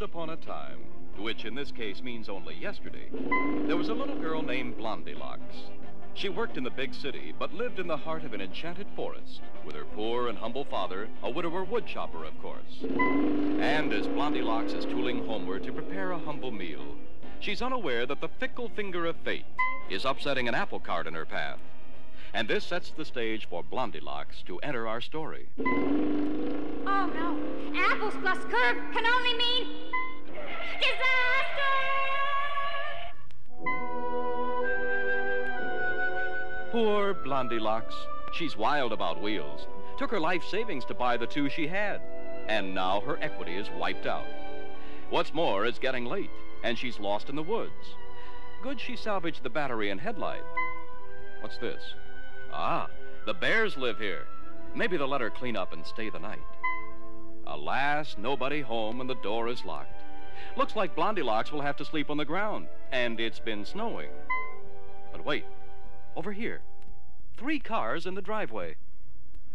Once upon a time, which in this case means only yesterday, there was a little girl named Blondilocks. She worked in the big city, but lived in the heart of an enchanted forest, with her poor and humble father, a widower woodchopper, of course. And as Blondilocks is tooling homeward to prepare a humble meal, she's unaware that the fickle finger of fate is upsetting an apple cart in her path. And this sets the stage for Blondilocks to enter our story. Oh no. Apples plus curve can only mean disaster! Poor Blondilocks. She's wild about wheels. Took her life savings to buy the two she had. And now her equity is wiped out. What's more, it's getting late, and she's lost in the woods. Good she salvaged the battery and headlight. What's this? Ah, the bears live here. Maybe they'll let her clean up and stay the night. Alas, nobody home and the door is locked. Looks like Blondilocks will have to sleep on the ground, and it's been snowing. But wait, over here. Three cars in the driveway.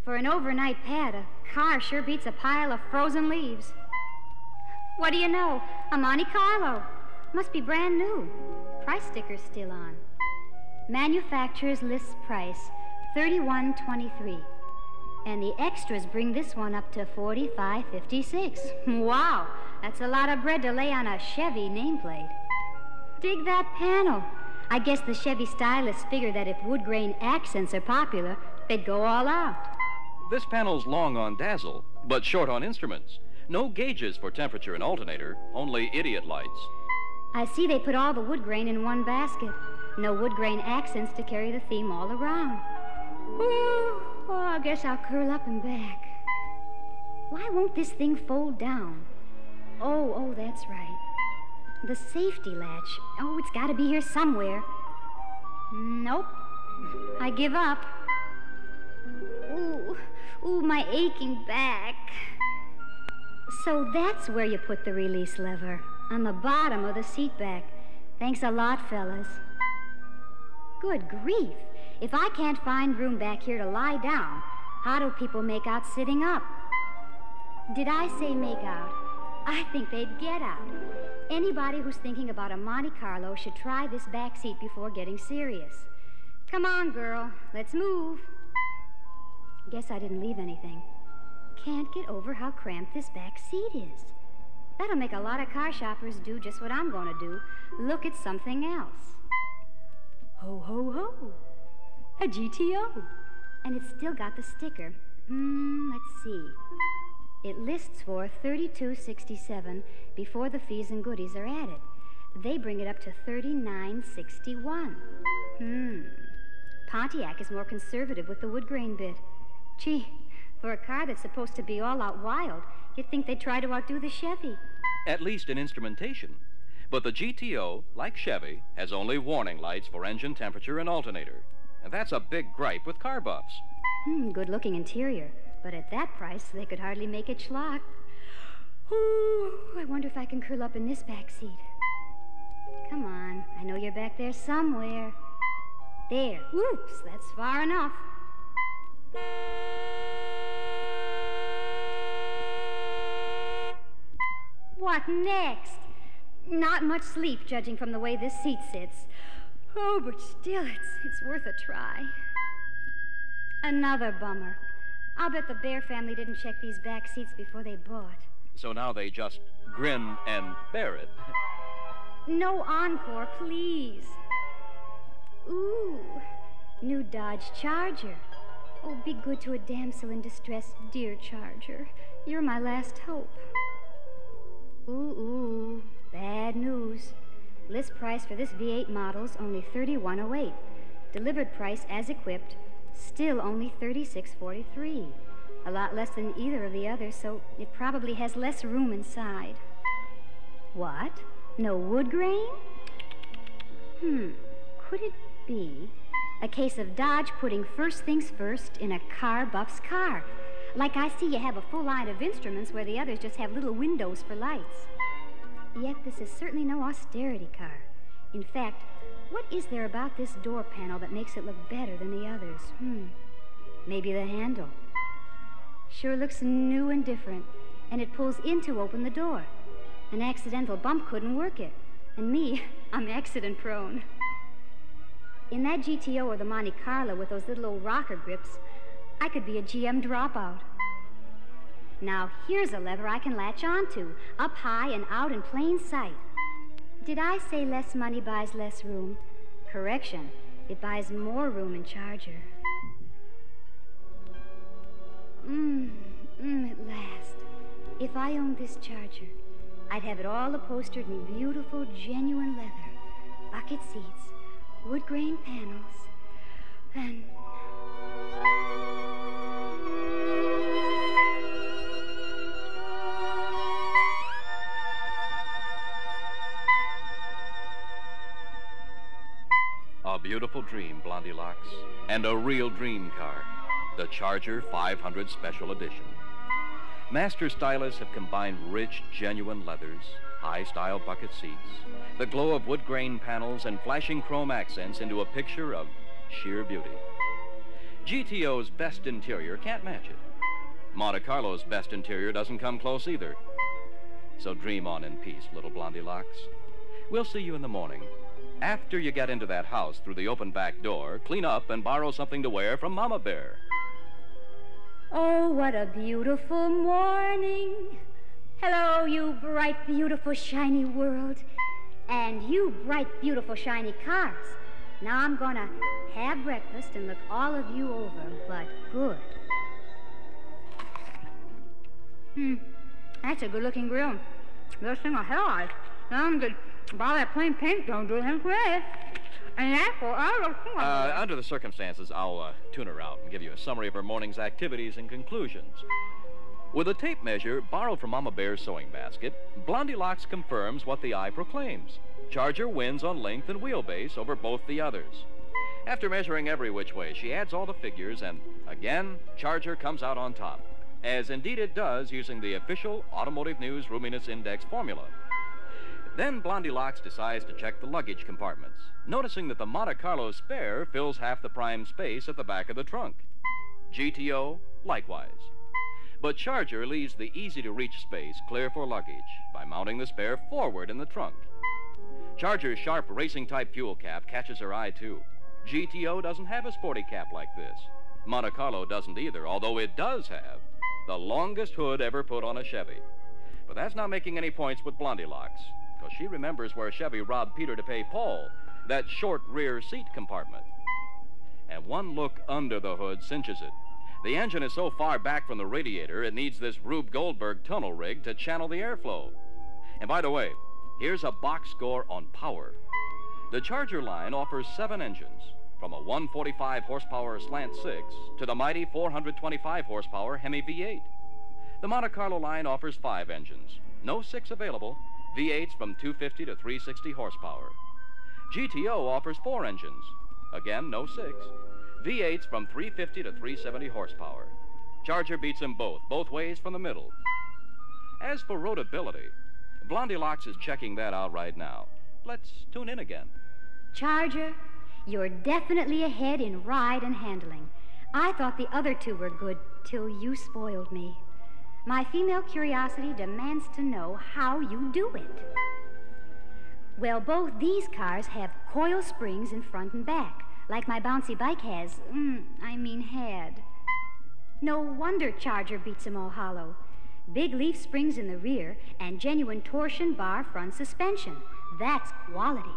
For an overnight pad, a car sure beats a pile of frozen leaves. What do you know? A Monte Carlo. Must be brand new. Price sticker's still on. Manufacturer's list price, thirty-one twenty-three. And the extras bring this one up to forty-five fifty-six. Wow, that's a lot of bread to lay on a Chevy nameplate. Dig that panel. I guess the Chevy stylists figure that if wood grain accents are popular, they'd go all out. This panel's long on dazzle, but short on instruments. No gauges for temperature and alternator, only idiot lights. I see they put all the wood grain in one basket. No wood grain accents to carry the theme all around. Ooh, oh, I guess I'll curl up and back. Why won't this thing fold down? Oh, oh, that's right. The safety latch. Oh, it's got to be here somewhere. Nope. I give up. Ooh, ooh, my aching back. So that's where you put the release lever, on the bottom of the seat back. Thanks a lot, fellas. Good grief. If I can't find room back here to lie down, how do people make out sitting up? Did I say make out? I think they'd get out. Anybody who's thinking about a Monte Carlo should try this back seat before getting serious. Come on, girl. Let's move. Guess I didn't leave anything. Can't get over how cramped this back seat is. That'll make a lot of car shoppers do just what I'm going to do look at something else. Ho, ho, ho. A GTO. And it's still got the sticker. Hmm, let's see. It lists for 3267 before the fees and goodies are added. They bring it up to 3961. Hmm. Pontiac is more conservative with the wood grain bit. Gee, for a car that's supposed to be all out wild, you'd think they'd try to outdo the Chevy. At least in instrumentation. But the GTO, like Chevy, has only warning lights for engine temperature and alternator. And that's a big gripe with car buffs. Hmm, good looking interior. But at that price, they could hardly make it schlock. Ooh, I wonder if I can curl up in this back seat. Come on, I know you're back there somewhere. There. Oops, that's far enough. What next? Not much sleep, judging from the way this seat sits. Oh, but still, it's, it's worth a try. Another bummer. I'll bet the Bear family didn't check these back seats before they bought. So now they just grin and bear it. No encore, please. Ooh, new Dodge Charger. Oh, be good to a damsel in distress, dear Charger. You're my last hope. Ooh, ooh, bad news. List price for this V8 model's only 3108. Delivered price as equipped, still only 3643. A lot less than either of the others, so it probably has less room inside. What? No wood grain? Hmm, could it be a case of Dodge putting first things first in a car buff's car? Like I see you have a full line of instruments where the others just have little windows for lights. Yet this is certainly no austerity car. In fact, what is there about this door panel that makes it look better than the others? Hmm. Maybe the handle. Sure looks new and different, and it pulls in to open the door. An accidental bump couldn't work it. And me, I'm accident prone. In that GTO or the Monte Carlo with those little old rocker grips, I could be a GM dropout. Now, here's a lever I can latch onto, up high and out in plain sight. Did I say less money buys less room? Correction, it buys more room in Charger. Mmm, mmm, at last. If I owned this Charger, I'd have it all upholstered in beautiful, genuine leather, bucket seats, wood grain panels, and. And a real dream car, the Charger 500 Special Edition. Master stylists have combined rich, genuine leathers, high-style bucket seats, the glow of wood grain panels, and flashing chrome accents into a picture of sheer beauty. GTO's best interior can't match it. Monte Carlo's best interior doesn't come close either. So dream on in peace, little Blondie Locks. We'll see you in the morning. After you get into that house through the open back door, clean up and borrow something to wear from Mama Bear. Oh, what a beautiful morning. Hello, you bright, beautiful, shiny world. And you bright, beautiful, shiny cars. Now I'm gonna have breakfast and look all of you over, but good. Hmm, that's a good looking grill. Best thing I had. I'm good. All that plain paint don't do anything great. And after apple, oh, Uh, under the circumstances, I'll uh, tune her out and give you a summary of her morning's activities and conclusions. With a tape measure borrowed from Mama Bear's sewing basket, Blondie Locks confirms what the eye proclaims. Charger wins on length and wheelbase over both the others. After measuring every which way, she adds all the figures, and again, Charger comes out on top, as indeed it does using the official Automotive News Roominess Index formula. Then Blondie Locks decides to check the luggage compartments, noticing that the Monte Carlo spare fills half the prime space at the back of the trunk. GTO, likewise. But Charger leaves the easy to reach space clear for luggage by mounting the spare forward in the trunk. Charger's sharp racing type fuel cap catches her eye too. GTO doesn't have a sporty cap like this. Monte Carlo doesn't either, although it does have the longest hood ever put on a Chevy. But that's not making any points with Blondie Locks, because she remembers where Chevy robbed Peter to pay Paul, that short rear seat compartment. And one look under the hood cinches it. The engine is so far back from the radiator, it needs this Rube Goldberg tunnel rig to channel the airflow. And by the way, here's a box score on power. The Charger line offers seven engines, from a 145 horsepower Slant 6 to the mighty 425 horsepower Hemi V8. The Monte Carlo line offers five engines, no six available, V8s from 250 to 360 horsepower. GTO offers four engines, again, no six, V8s from 350 to 370 horsepower. Charger beats them both, both ways from the middle. As for roadability, Blondie Locks is checking that out right now. Let's tune in again. Charger, you're definitely ahead in ride and handling. I thought the other two were good till you spoiled me. My female curiosity demands to know how you do it. Well, both these cars have coil springs in front and back, like my bouncy bike has. Mm, I mean, had. No wonder Charger beats them all hollow. Big leaf springs in the rear and genuine torsion bar front suspension. That's quality.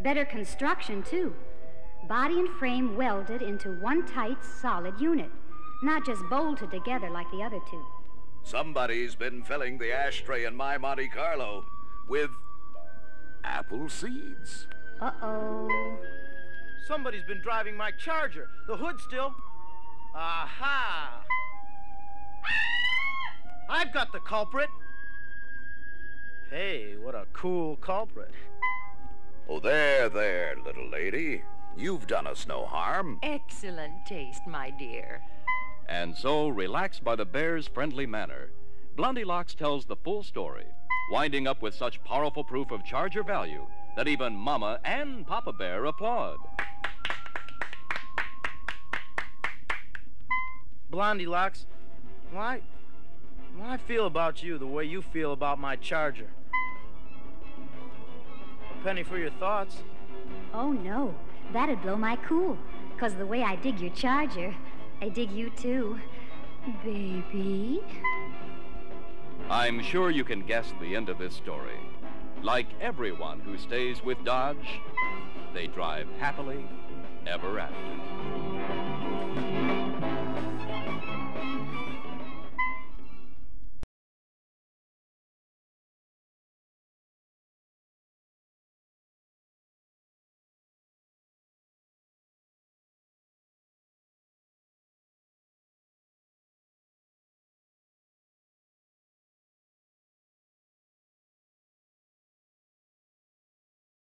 Better construction, too. Body and frame welded into one tight, solid unit, not just bolted together like the other two. Somebody's been filling the ashtray in my Monte Carlo with apple seeds. Uh oh. Somebody's been driving my charger. The hood still. Aha! I've got the culprit. Hey, what a cool culprit. Oh, there, there, little lady. You've done us no harm. Excellent taste, my dear. And so, relaxed by the bear's friendly manner, Blondie Locks tells the full story, winding up with such powerful proof of Charger value that even Mama and Papa Bear applaud. Blondie Locks. Why? Well, I feel about you the way you feel about my charger. A penny for your thoughts. Oh, no. That'd blow my cool. Because the way I dig your charger, I dig you too. Baby. I'm sure you can guess the end of this story. Like everyone who stays with Dodge, they drive happily ever after.